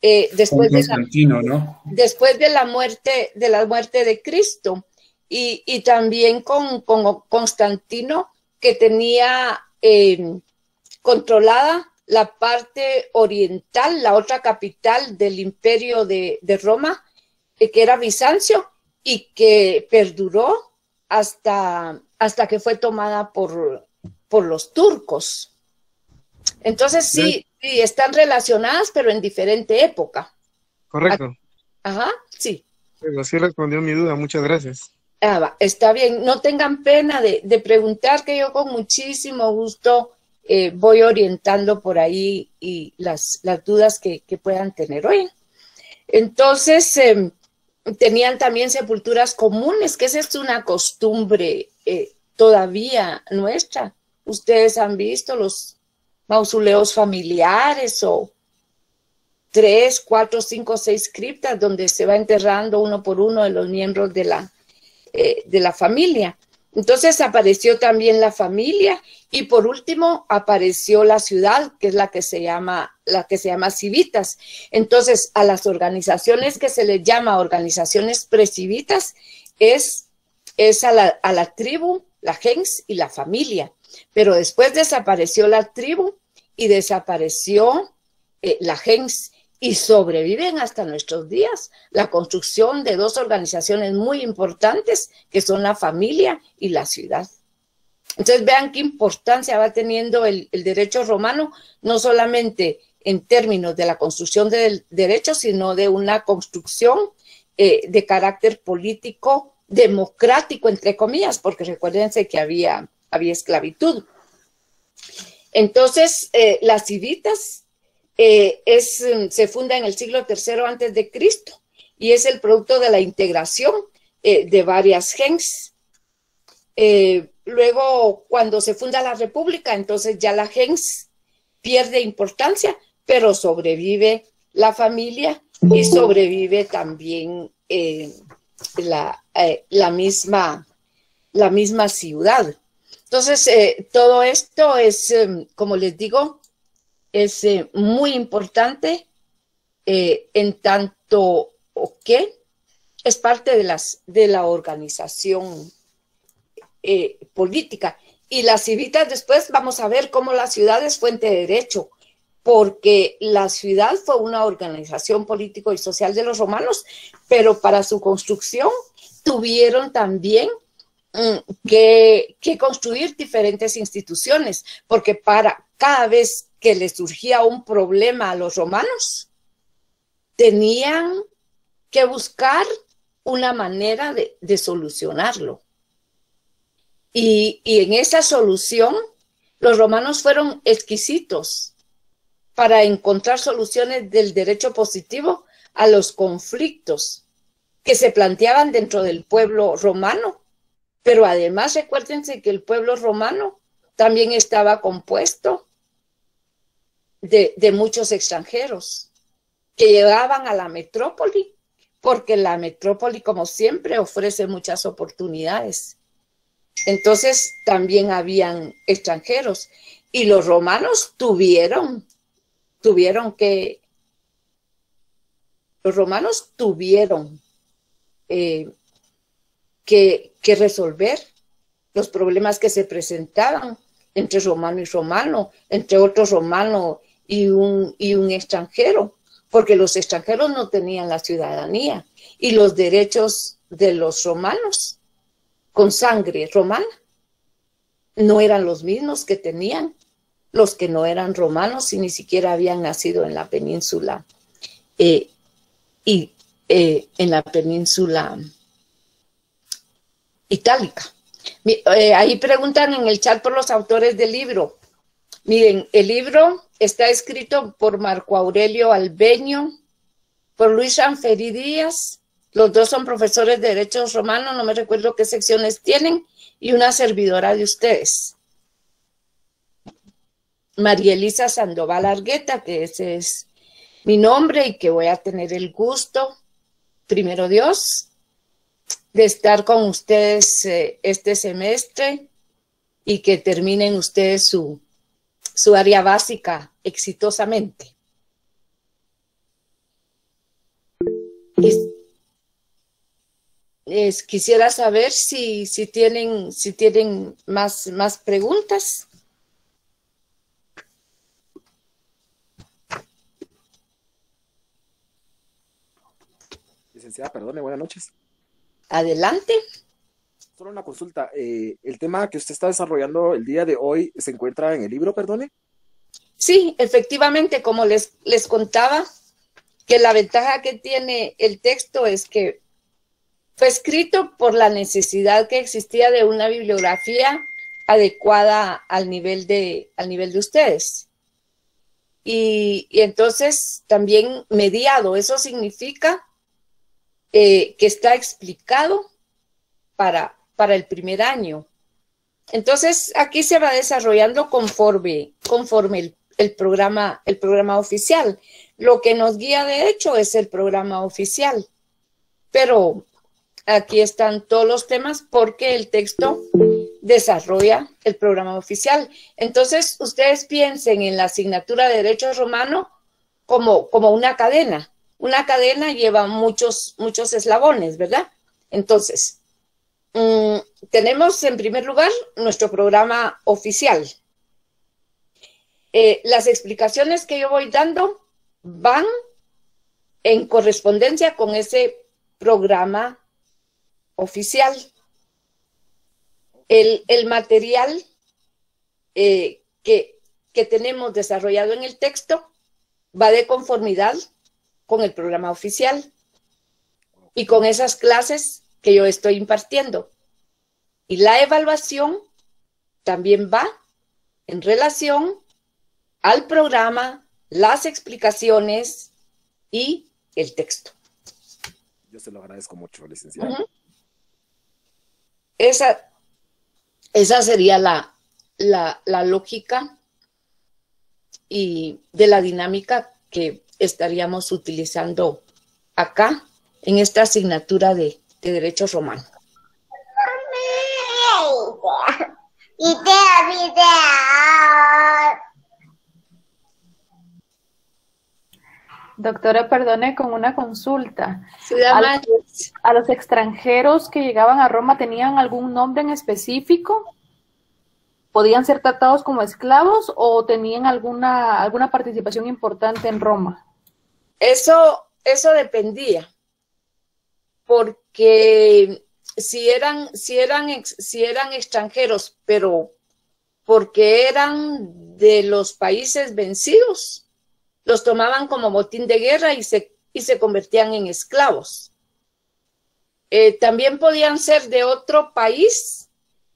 Después, de la, ¿no? después de la muerte de la muerte de Cristo y, y también con, con, Constantino que tenía controlada la parte oriental, la otra capital del imperio de, Roma, eh, que era Bizancio, y que perduró hasta, hasta que fue tomada por, por los turcos. Entonces sí, sí, están relacionadas, pero en diferente época. Correcto. Ajá, sí. Pues así respondió mi duda, muchas gracias. Ah, está bien, no tengan pena de, de preguntar, que yo con muchísimo gusto eh, voy orientando por ahí y las, las dudas que, puedan tener hoy. Entonces, em, tenían también sepulturas comunes, que esa es una costumbre eh, todavía nuestra. Ustedes han visto los mausoleos familiares o tres, cuatro, cinco, seis criptas donde se va enterrando uno por uno de los miembros de la, eh, de la familia. Entonces apareció también la familia y por último apareció la ciudad, que es la que se llama la que se llama civitas. Entonces, a las organizaciones que se les llama organizaciones precivitas es es a la, a la tribu, la gens y la familia. Pero después desapareció la tribu y desapareció eh, la gens y sobreviven hasta nuestros días la construcción de dos organizaciones muy importantes que son la familia y la ciudad. Entonces vean qué importancia va teniendo el, derecho romano, no solamente en términos de la construcción del derecho, sino de una construcción eh, de carácter político, democrático, entre comillas, porque recuérdense que había esclavitud. Entonces, eh, las civitas eh, es, se funda en el siglo III antes de Cristo y es el producto de la integración de varias gens. luego, cuando se funda la república, entonces ya la gens pierde importancia pero sobrevive la familia y sobrevive también eh, eh, la, misma, la misma ciudad. Entonces, eh, todo esto es, como les digo, es muy importante en tanto que es parte de, las, de la organización política. Y las civitas después vamos a ver cómo la ciudad es fuente de derecho, porque la ciudad fue una organización político y social de los romanos, pero para su construcción tuvieron también mm, que, construir diferentes instituciones, porque para cada vez que les surgía un problema a los romanos, tenían que buscar una manera de, solucionarlo. y en esa solución, los romanos fueron exquisitos para encontrar soluciones del derecho positivo a los conflictos que se planteaban dentro del pueblo romano. Pero además recuérdense que el pueblo romano también estaba compuesto de, muchos extranjeros que llegaban a la metrópoli, porque la metrópoli, como siempre, ofrece muchas oportunidades. Entonces también habían extranjeros y los romanos tuvieron tuvieron que, los romanos tuvieron eh, que, resolver los problemas que se presentaban entre romano y romano, entre otros romano y un, y un extranjero, porque los extranjeros no tenían la ciudadanía y los derechos de los romanos con sangre romana no eran los mismos que tenían los que no eran romanos y ni siquiera habían nacido en la península eh, y eh, en la península itálica. Eh, ahí preguntan en el chat por los autores del libro. Miren, el libro está escrito por Marco Aurelio Albeño, por Luis Sanferi Díaz, los dos son profesores de Derechos Romanos, no me recuerdo qué secciones tienen, y una servidora de ustedes. María Elisa Sandoval Argueta, que ese es mi nombre y que voy a tener el gusto, primero Dios, de estar con ustedes eh, este semestre y que terminen ustedes su, su área básica exitosamente. quisiera saber si, si, tienen, si tienen más, más preguntas. perdone, buenas noches. Adelante. Solo una consulta. Eh, ¿El tema que usted está desarrollando el día de hoy se encuentra en el libro, perdone? Sí, efectivamente, como les, les contaba, que la ventaja que tiene el texto es que fue escrito por la necesidad que existía de una bibliografía adecuada al nivel de, al nivel de ustedes. y entonces también mediado, eso significa eh, que está explicado para, para el primer año. Entonces, aquí se va desarrollando conforme, conforme el, programa, el programa oficial. Lo que nos guía, de hecho, es el programa oficial. Pero aquí están todos los temas porque el texto desarrolla el programa oficial. Entonces, ustedes piensen en la asignatura de Derecho Romano como, como una cadena una cadena lleva muchos, muchos eslabones, ¿verdad? Entonces, mm, tenemos en primer lugar nuestro programa oficial. Eh, las explicaciones que yo voy dando van en correspondencia con ese programa oficial. El, el material eh, que, que tenemos desarrollado en el texto va de conformidad con el programa oficial y con esas clases que yo estoy impartiendo. Y la evaluación también va en relación al programa, las explicaciones y el texto. Yo se lo agradezco mucho, licenciada. Esa, esa sería la, la, la lógica y de la dinámica que estaríamos utilizando acá en esta asignatura de, de Derechos Romanos. Doctora, perdone con una consulta. ¿A los, a los extranjeros que llegaban a Roma tenían algún nombre en específico? ¿Podían ser tratados como esclavos o tenían alguna, alguna participación importante en Roma? Eso, eso dependía, porque si eran, si eran, si eran extranjeros, pero porque eran de los países vencidos, los tomaban como botín de guerra y se, y se convertían en esclavos. Eh, también podían ser de otro país,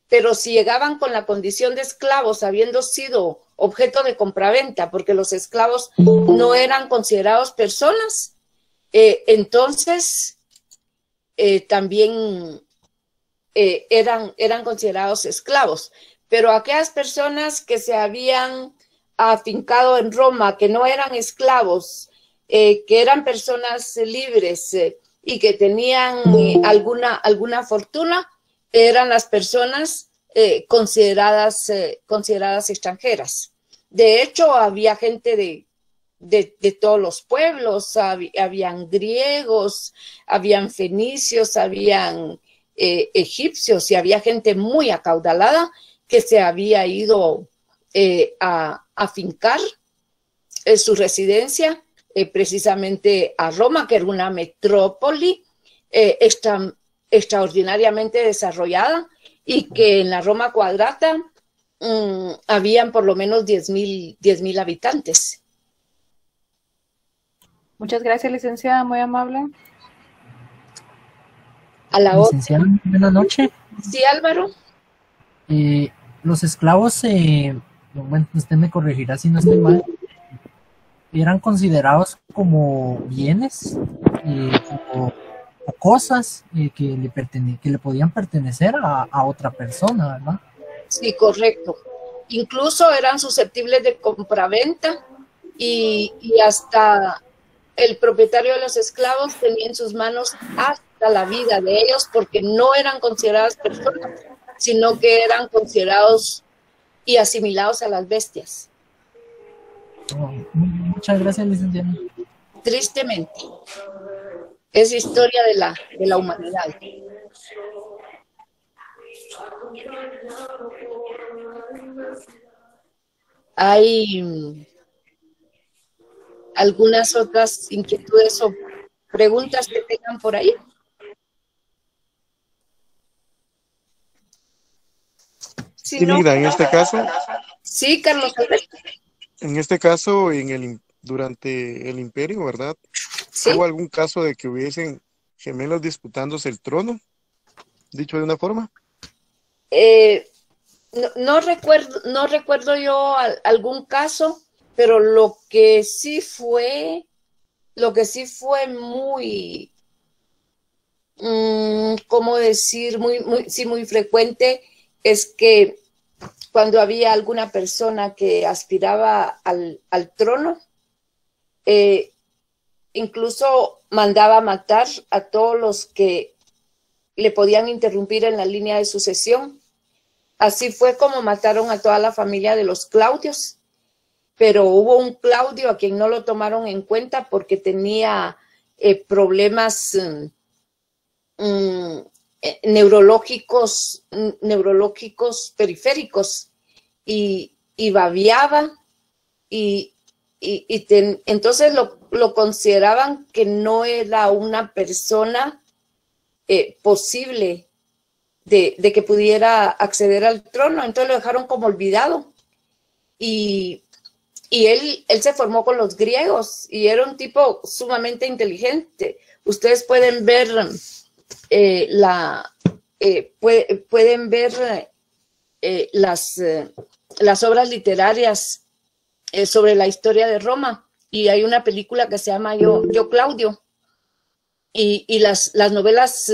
pero si llegaban con la condición de esclavos, habiendo sido objeto de compraventa, porque los esclavos no eran considerados personas, eh, entonces eh, también eh, eran, eran considerados esclavos. Pero aquellas personas que se habían afincado en Roma, que no eran esclavos, que eran personas libres y que tenían alguna, alguna fortuna, eran las personas consideradas, consideradas extranjeras. De hecho, había gente de, de, de todos los pueblos, hab- habían griegos, habían fenicios, habían eh, egipcios y había gente muy acaudalada que se había ido eh, a, a fincar eh, su residencia eh, precisamente a Roma, que era una metrópoli extra- extraordinariamente desarrollada y que en la Roma cuadrata mm, habían por lo menos 10.000 10.000 habitantes. Muchas gracias, licenciada, muy amable. A la otra. Licenciada, buenas noches. Sí, Álvaro. Eh, los esclavos, eh, bueno, usted me corregirá si no estoy mal, eran considerados como bienes eh, o, o cosas eh, que, le que le podían pertenecer a, a otra persona, ¿verdad? Sí, correcto. Incluso eran susceptibles de compraventa y, y hasta el propietario de los esclavos tenía en sus manos hasta la vida de ellos porque no eran consideradas personas, sino que eran considerados y asimilados a las bestias. Muchas gracias, licenciada. Tristemente. Es historia de la, de la humanidad. Hay mm, algunas otras inquietudes o preguntas que tengan por ahí. Si Sí, no- mira, en este caso, Sí, Carlos en este caso, en el, durante el imperio, ¿verdad? ¿Hubo algún caso de que hubiesen gemelos disputándose el trono? Dicho de una forma. Eh, no, recuerdo, no recuerdo yo al- algún caso, pero lo que sí fue, lo que sí fue muy, mm, ¿cómo decir? Muy, muy, sí, muy frecuente es que cuando había alguna persona que aspiraba al, al trono, eh, incluso mandaba matar a todos los que le podían interrumpir en la línea de sucesión. Así fue como mataron a toda la familia de los Claudios. Pero hubo un Claudio a quien no lo tomaron en cuenta porque tenía eh, problemas mm, mm, eh, neurológicos, neurológicos periféricos y, y babiaba y, y, entonces lo, lo, consideraban que no era una persona eh, posible de, que pudiera acceder al trono, entonces lo dejaron como olvidado. Y, y él, él se formó con los griegos y era un tipo sumamente inteligente. Ustedes pueden ver eh, la, eh, pueden ver eh, las, las obras literarias sobre la historia de Roma y hay una película que se llama Yo, Yo Claudio y, y las, las novelas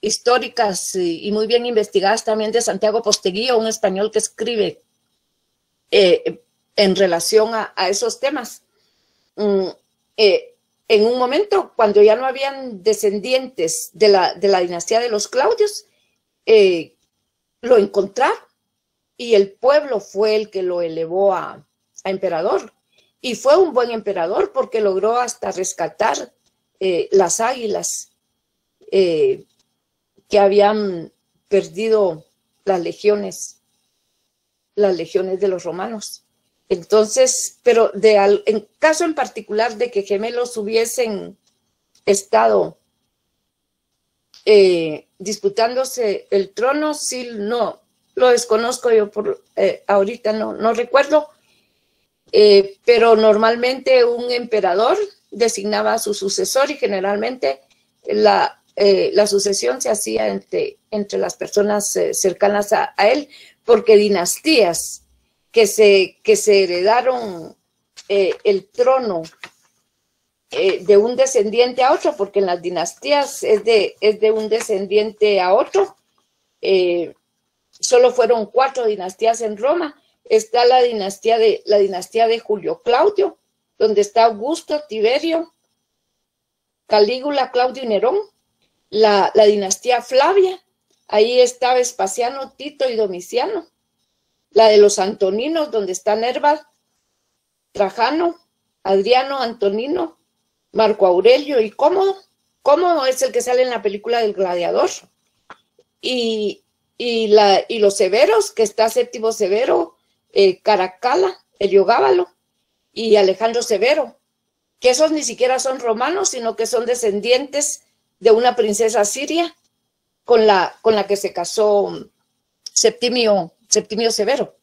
históricas y, muy bien investigadas también de Santiago Posteguillo, un español que escribe en relación a, esos temas. Mm, eh, en un momento, cuando ya no habían descendientes de la, de la dinastía de los Claudios, eh, lo encontraron y el pueblo fue el que lo elevó a, emperador. Y fue un buen emperador porque logró hasta rescatar eh, las águilas que habían perdido las legiones, las legiones de los romanos. Entonces, pero de en caso en particular de que gemelos hubiesen estado eh, disputándose el trono, sí, no, lo desconozco yo por eh, ahorita, no, no recuerdo, eh, pero normalmente un emperador designaba a su sucesor y generalmente la, la sucesión se hacía entre, entre las personas cercanas a, él, porque dinastías que se, que se heredaron eh, el trono eh, de un descendiente a otro, porque en las dinastías es de, es de un descendiente a otro. Eh, solo fueron cuatro dinastías en Roma. Está la dinastía de, la dinastía de Julio Claudio, donde está Augusto, Tiberio, Calígula, Claudio y Nerón. La, la dinastía Flavia, ahí está Vespasiano, Tito y Domiciano la de los Antoninos, donde está Nerva, Trajano, Adriano, Antonino, Marco Aurelio y Cómodo. Cómodo es el que sale en la película del gladiador. Y, la, y los severos, que está Séptimo Severo, eh, Caracala, Heliogábalo y Alejandro Severo, que esos ni siquiera son romanos, sino que son descendientes de una princesa siria con la, con la que se casó Septimio Septimio Severo.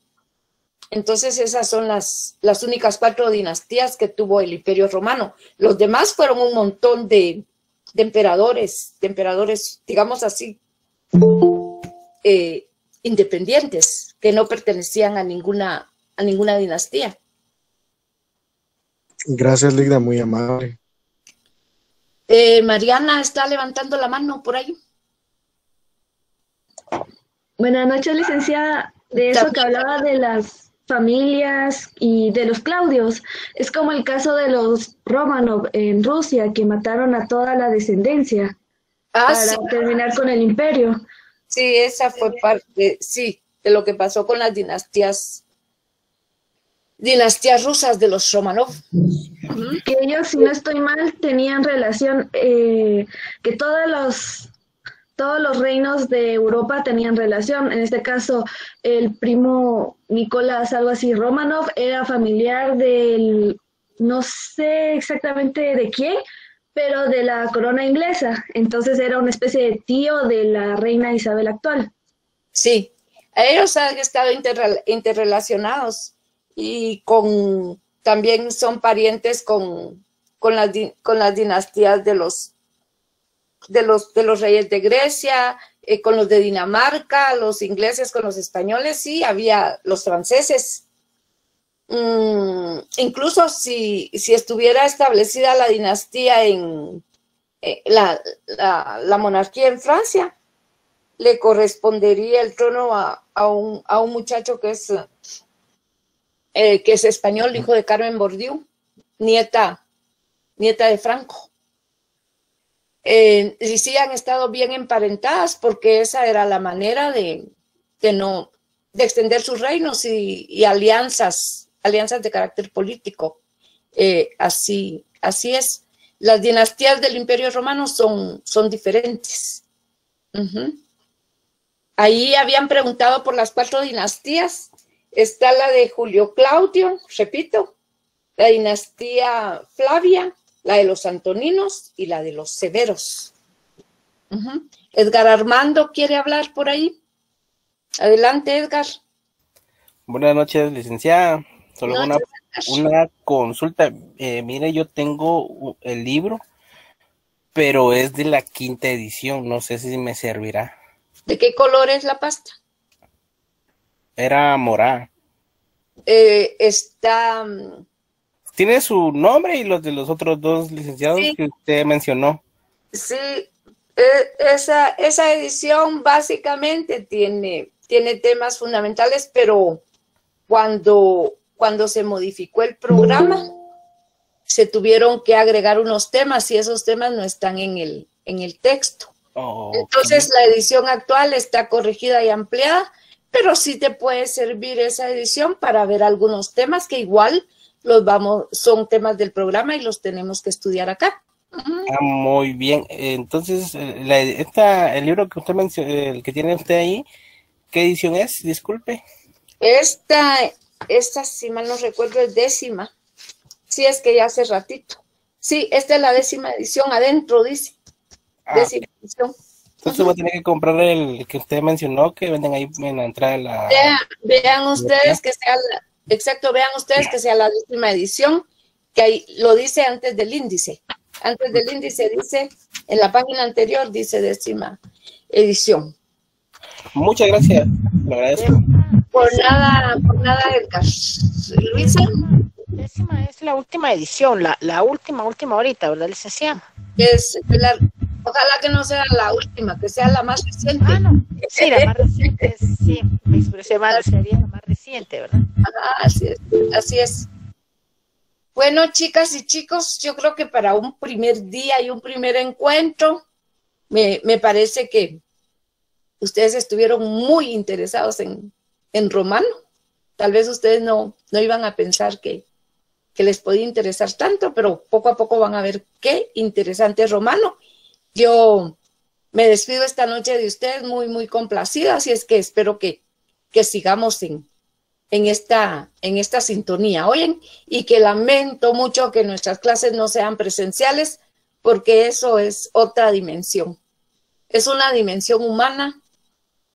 Entonces esas son las, las únicas cuatro dinastías que tuvo el Imperio Romano. Los demás fueron un montón de, emperadores, de emperadores, digamos así, eh, independientes, que no pertenecían a ninguna, a ninguna dinastía. Gracias, Ligda, muy amable. Eh, Mariana está levantando la mano por ahí. Buenas noches, licenciada de eso que hablaba de las familias y de los Claudios. Es como el caso de los Romanov en Rusia, que mataron a toda la descendencia ah, para terminar con el imperio. Sí, esa fue parte, sí, de lo que pasó con las dinastías dinastías rusas de los Romanov. Que ellos, si no estoy mal, tenían relación, eh, que todos los todos los reinos de Europa tenían relación. En este caso, el primo Nicolás, algo así, Romanov, era familiar del, no sé exactamente de quién, pero de la corona inglesa. Entonces era una especie de tío de la reina Isabel actual. Sí, ellos han estado interrelacionados y con también son parientes con, con, las, con las dinastías de los de los, de los reyes de Grecia, eh, con los de Dinamarca, los ingleses con los españoles, sí, había los franceses. Mm, incluso si, si, estuviera establecida la dinastía en eh, la, la, monarquía en Francia, le correspondería el trono a, a, un, a un, muchacho que es, eh, que es español, hijo de Carmen Bordiú, nieta, nieta de Franco eh, y sí han estado bien emparentadas porque esa era la manera de, no de extender sus reinos y, alianzas, alianzas de carácter político. Eh, así, así es. Las dinastías del Imperio Romano son, son diferentes. Ahí habían preguntado por las cuatro dinastías. Está la de Julio Claudio, repito, la dinastía Flavia, la de los Antoninos y la de los Severos. Edgar Armando quiere hablar por ahí. Adelante, Edgar. Buenas noches, licenciada. Solo una, Noches, Edgar. una consulta. Eh, mire, yo tengo el libro, pero es de la quinta edición. No sé si me servirá. ¿De qué color es la pasta? Era morada. Eh, está, mm, Tiene su nombre y los de los otros dos licenciados Sí. que usted mencionó. sí, eh, esa, esa edición básicamente tiene, tiene temas fundamentales, pero cuando, cuando se modificó el programa, se tuvieron que agregar unos temas y esos temas no están en el, en el texto. Oh, Entonces la edición actual está corregida y ampliada, pero sí te puede servir esa edición para ver algunos temas que igual los vamos, son temas del programa y los tenemos que estudiar acá. Ah, muy bien. Entonces, la- esta, el libro que usted mencionó, el que tiene usted ahí, ¿qué edición es? Disculpe. Esta, esta, si mal no recuerdo, es décima. Sí, es que ya hace ratito. Sí, esta es la décima edición, adentro dice. Ah, Décima edición. Entonces voy a tener que comprar el que usted mencionó, que venden ahí en la entrada de la... Vean, vean ustedes que sea la, exacto, vean ustedes que sea la décima edición, que ahí lo dice antes del índice. Antes del índice dice, en la página anterior dice décima edición. Muchas gracias. Lo agradezco. Por nada, por nada, Edgar. Luisa. Décima es la última edición, la, la última, última ahorita, ¿verdad, licenciada? Es la- ojalá que no sea la última, que sea la más reciente. Sí, la más reciente, sí, me expresé mal, sería la más reciente, ¿verdad? Ah, así es, así es. Bueno, chicas y chicos, yo creo que para un primer día y un primer encuentro, me, me parece que ustedes estuvieron muy interesados en, en romano. Tal vez ustedes no, no iban a pensar que, que les podía interesar tanto, pero poco a poco van a ver qué interesante es romano. Yo me despido esta noche de ustedes muy, muy complacida, así es que espero que, que sigamos en, en esta, en esta sintonía, oyen, y que lamento mucho que nuestras clases no sean presenciales, porque eso es otra dimensión. Es una dimensión humana